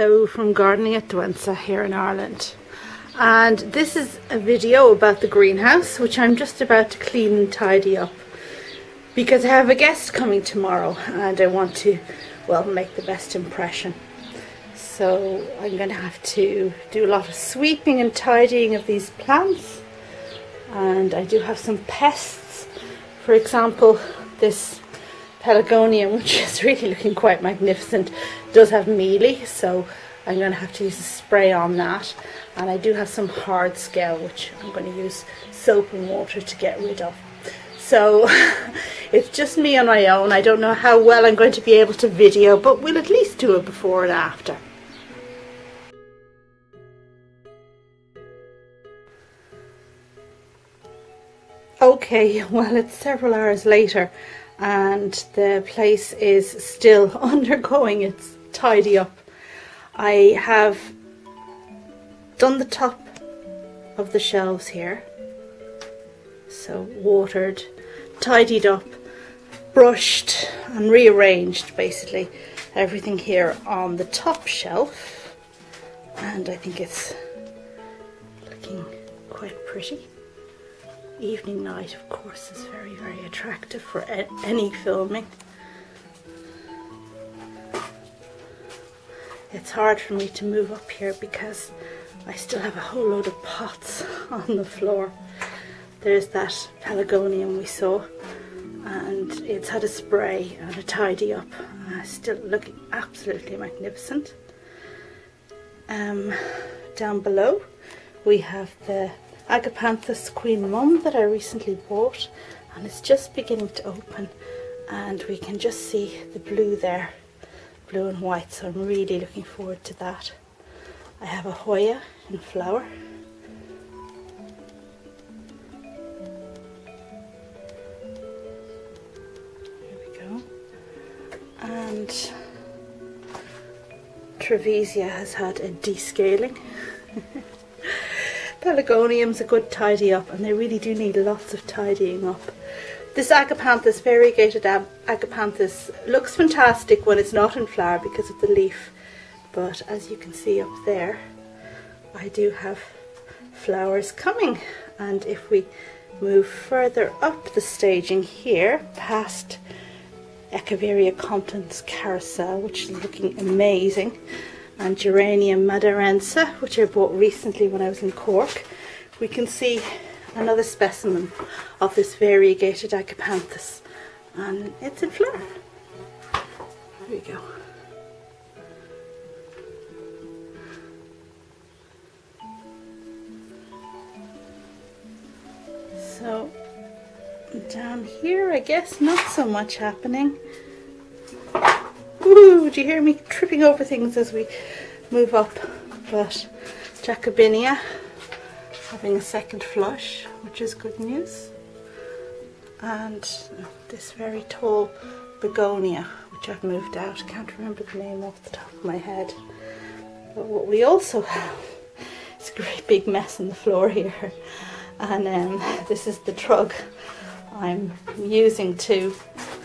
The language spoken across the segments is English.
Hello from Gardening at Douentza here in Ireland. And this is a video about the greenhouse which I'm just about to clean and tidy up. Because I have a guest coming tomorrow and I want to well make the best impression. So I'm going to have to do a lot of sweeping and tidying of these plants. And I do have some pests. For example this pelargonium which is really looking quite magnificent does have mealy so I'm going to have to use a spray on that. And I do have some hard scale which I'm going to use soap and water to get rid of. So it's just me on my own. I don't know how well I'm going to be able to video but we'll at least do a before and after. Okay well it's several hours later and the place is still undergoing its tidy up. I have done the top of the shelves here. So watered tidied up brushed and rearranged basically everything here on the top shelf. And I think it's looking quite pretty evening light of course is very very attractive for any filming it's hard for me to move up here because I still have a whole load of pots on the floor. There's that pelargonium we saw and it's had a spray and a tidy up. Uh, still looking absolutely magnificent. Um, down below we have the Agapanthus Queen Mum that I recently bought and it's just beginning to open and we can just see the blue there blue and white so I'm really looking forward to that. I have a Hoya in flower. We go. And Trevesia has had a descaling. Pelargonium's a good tidy up and they really do need lots of tidying up. This Agapanthus, variegated Agapanthus, looks fantastic when it's not in flower because of the leaf. But as you can see up there, I do have flowers coming. And if we move further up the staging here, past Echeveria compton's carousel, which is looking amazing, and Geranium maderense, which I bought recently when I was in Cork, we can see another specimen of this variegated agapanthus and it's in flower. There we go. So down here I guess not so much happening. Ooh, do you hear me tripping over things as we move up? But Jacobinia having a second flush, which is good news. And this very tall begonia, which I've moved out. Can't remember the name off the top of my head. But what we also have is a great big mess on the floor here. And um, this is the trug I'm using to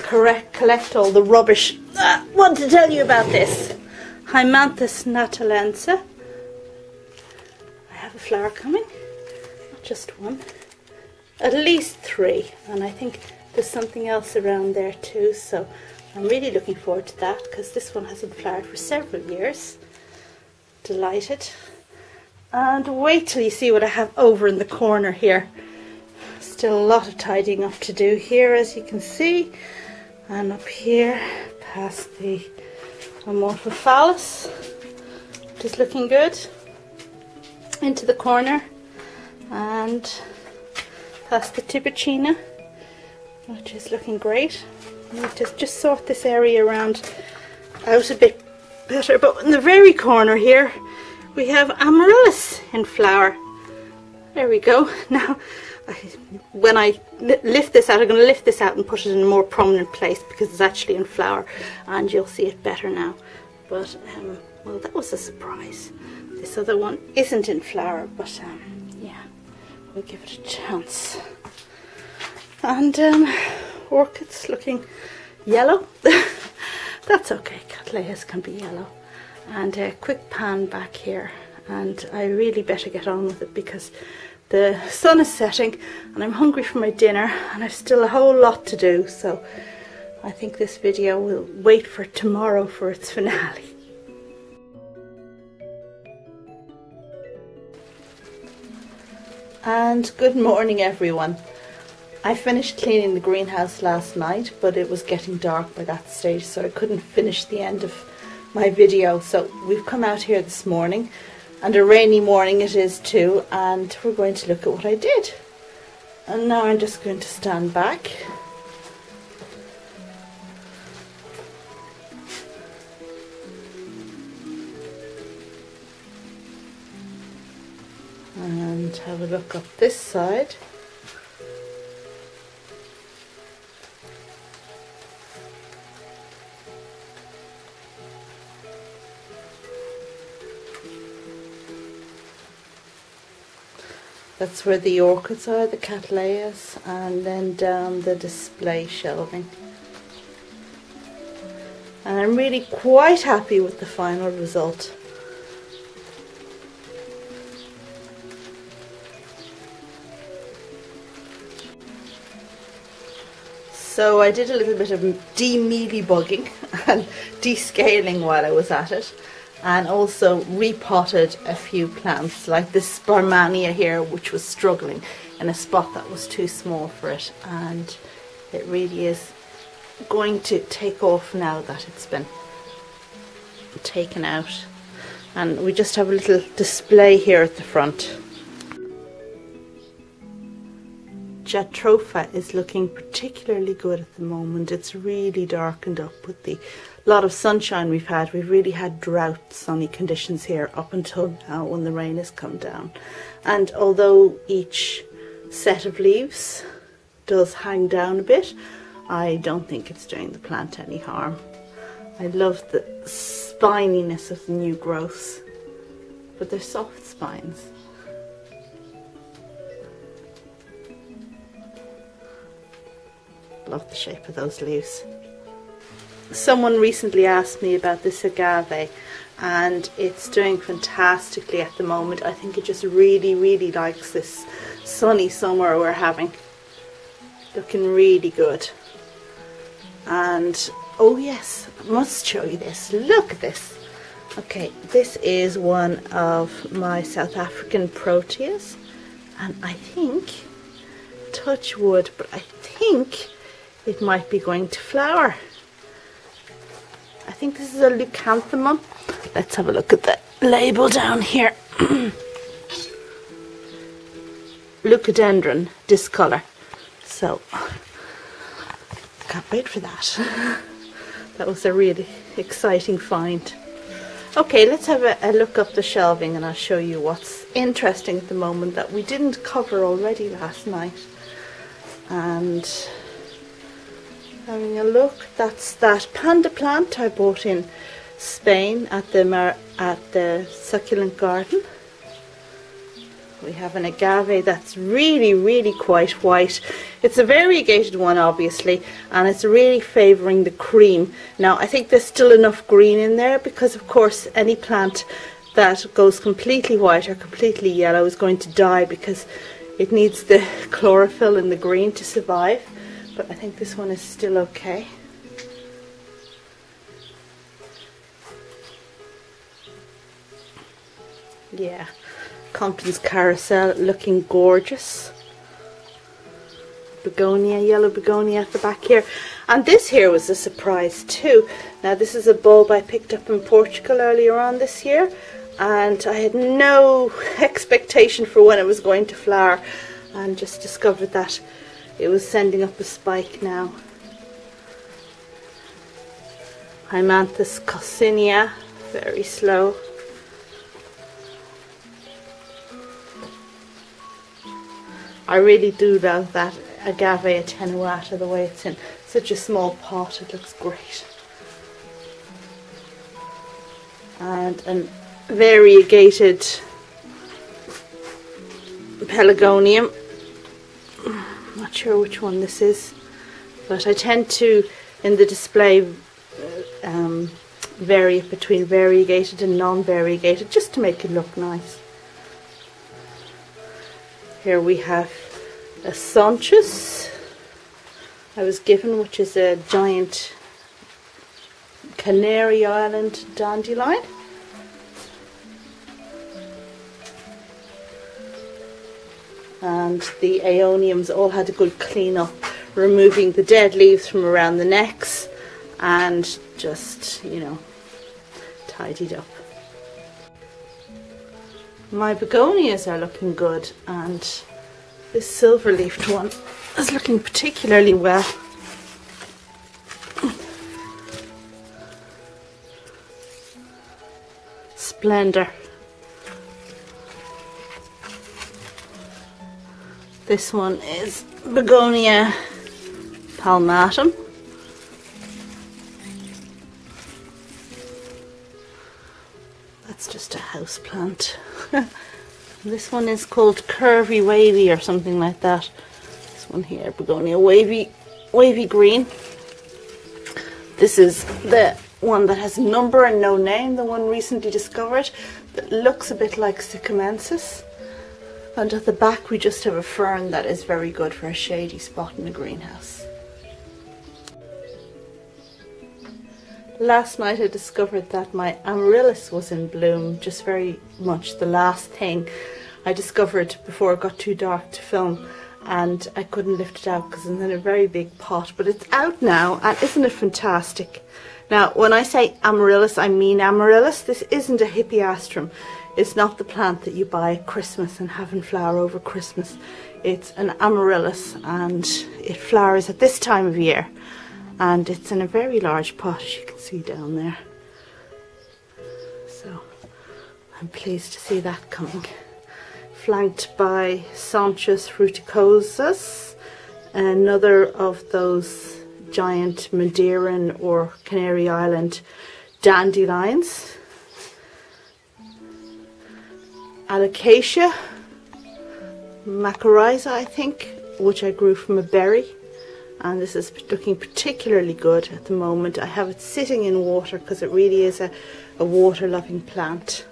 correct, collect all the rubbish. I want to tell you about this. Haemanthus natalense. I have a flower coming. Not just one. At least three. And I think there's something else around there too. So I'm really looking forward to that because this one hasn't flowered for several years. Delighted. And wait till you see what I have over in the corner here. Still a lot of tidying up to do here as you can see and up here past the Amorphophallus which is looking good into the corner and past the Tibouchina which is looking great. I to just sort this area around out a bit better but in the very corner here we have Amaryllis in flower. There we go. Now when I lift this out I'm going to lift this out and put it in a more prominent place because it's actually in flower and you'll see it better now. But um, well that was a surprise. This other one isn't in flower but um, we'll give it a chance. And um, orchids looking yellow. That's okay, cattleyas can be yellow. and a quick pan back here and I really better get on with it because the sun is setting and I'm hungry for my dinner and I've still a whole lot to do so I think this video will wait for tomorrow for its finale. And good morning everyone. I finished cleaning the greenhouse last night but it was getting dark by that stage so I couldn't finish the end of my video so we've come out here this morning and a rainy morning it is too and we're going to look at what I did. And now I'm just going to stand back. And have a look up this side That's where the orchids are, the cattleyas, and then down the display shelving. And I'm really quite happy with the final result. So I did a little bit of de-mealy bugging and descaling while I was at it and also repotted a few plants like this Sparmannia here which was struggling in a spot that was too small for it and it really is going to take off now that it's been taken out and we just have a little display here at the front. Jatropha is looking particularly good at the moment. It's really darkened up with the lot of sunshine we've had. We've really had drought sunny conditions here up until now when the rain has come down. And although each set of leaves does hang down a bit, I don't think it's doing the plant any harm. I love the spininess of the new growths, but they're soft spines. Love the shape of those leaves someone recently asked me about this agave and it's doing fantastically at the moment. I think it just really, really likes this sunny summer we're having. Looking really good. And, oh yes, I must show you this. Look at this. Okay, this is one of my South African proteas. And I think, touch wood, but I think it might be going to flower. Think this is a leucanthemum. Let's have a look at the label down here. Leucadendron discolor. So, can't wait for that. that was a really exciting find. Okay, let's have a, a, look up the shelving and I'll show you what's interesting at the moment that we didn't cover already last night. And having a look. That's that panda plant I bought in Spain at the Mar at the succulent garden. We have an agave that's really really quite white. It's a variegated one obviously and it's really favoring the cream. Now I think there's still enough green in there because of course any plant that goes completely white or completely yellow is going to die because it needs the chlorophyll and the green to survive but I think this one is still okay. Yeah, Compton's Carousel looking gorgeous. Begonia, yellow begonia at the back here. And this here was a surprise too. Now this is a bulb I picked up in Portugal earlier on this year and I had no expectation for when it was going to flower and just discovered that it was sending up a spike now. Haemanthus coccinea, very slow. I really do love that agave attenuata, the way it's in such a small pot, it looks great. And a variegated pelargonium not sure which one this is but I tend to in the display uh, um, vary it between variegated and non-variegated just to make it look nice. Here we have a Sonchus I was given, which is a giant Canary Island dandelion. And the aeoniums all had a good clean up, removing the dead leaves from around the necks and just, you know, tidied up. My begonias are looking good and this silver leafed one is looking particularly well. Splendor. This one is Begonia palmatum. That's just a house plant. this one is called Curvy Wavy or something like that. This one here, Begonia Wavy, Wavy Green. This is the one that has number and no name, the one recently discovered that looks a bit like Sycamensis. And at the back we just have a fern that is very good for a shady spot in the greenhouse. Last night I discovered that my amaryllis was in bloom, just very much the last thing I discovered before it got too dark to film and I couldn't lift it out because it's in a very big pot but it's out now and isn't it fantastic? Now when I say amaryllis I mean amaryllis. This isn't a hippeastrum it's not the plant that you buy at Christmas and have in flower over Christmas. It's an amaryllis and it flowers at this time of year. And it's in a very large pot as you can see down there. So I'm pleased to see that coming. Flanked by Sonchus fruticosus, another of those giant Madeiran or Canary Island dandelions. Alocasia macrorrhiza, I think, which I grew from a berry. And this is looking particularly good at the moment. I have it sitting in water because it really is a, a water-loving plant.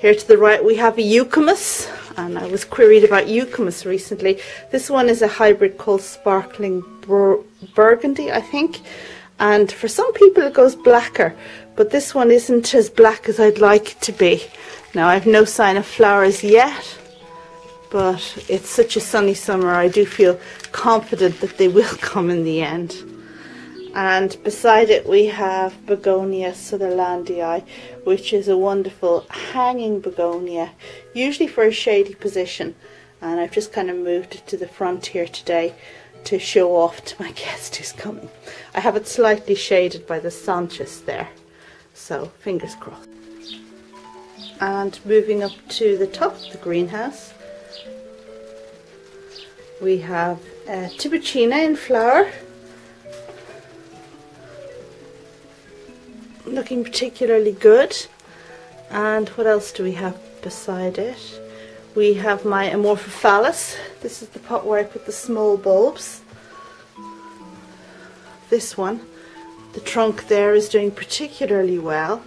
Here to the right we have a Eucomis, and I was queried about Eucomis recently. This one is a hybrid called Sparkling Bur Burgundy, I think, and for some people it goes blacker, but this one isn't as black as I'd like it to be. Now I've no sign of flowers yet, but it's such a sunny summer I do feel confident that they will come in the end and beside it we have Begonia sutherlandii which is a wonderful hanging begonia usually for a shady position and I've just kind of moved it to the front here today to show off to my guest who's coming. I have it slightly shaded by the Sonchus there so fingers crossed. And moving up to the top of the greenhouse we have uh, Tibouchina in flower looking particularly good. And what else do we have beside it? We have my Amorphophallus. This is the pot where I put the small bulbs. This one, the trunk there is doing particularly well.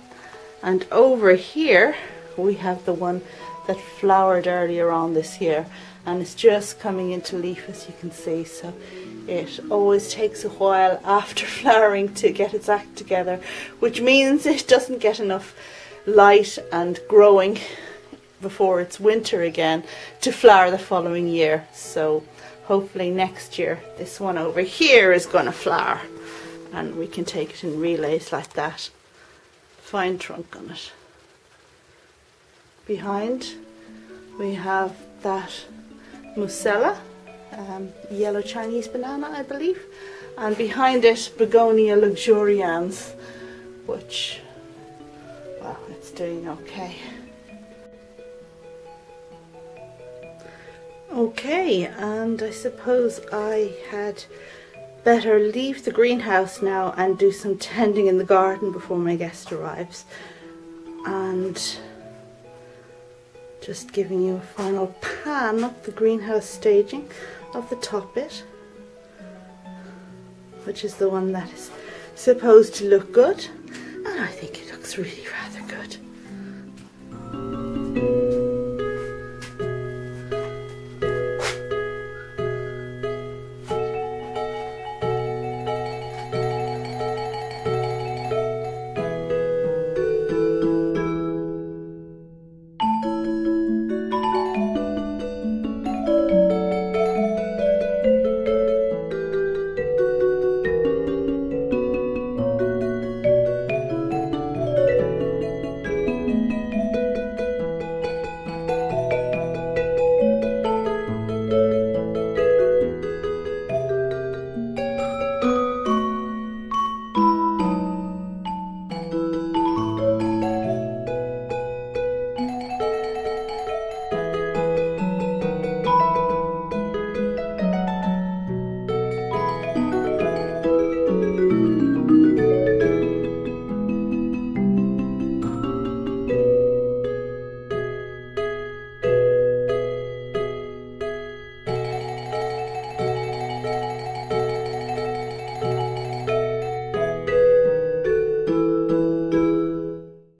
And over here we have the one that flowered earlier on this year and it's just coming into leaf as you can see so it always takes a while after flowering to get its act together, which means it doesn't get enough light and growing before it's winter again to flower the following year. So hopefully next year this one over here is going to flower and we can take it in relays like that. Fine trunk on it. Behind we have that Musella um, yellow Chinese banana, I believe. And behind it, Begonia luxurians, which, well, it's doing okay. Okay, and I suppose I had better leave the greenhouse now and do some tending in the garden before my guest arrives. And just giving you a final pan of the greenhouse staging of the top bit which is the one that is supposed to look good and I think it looks really rather good.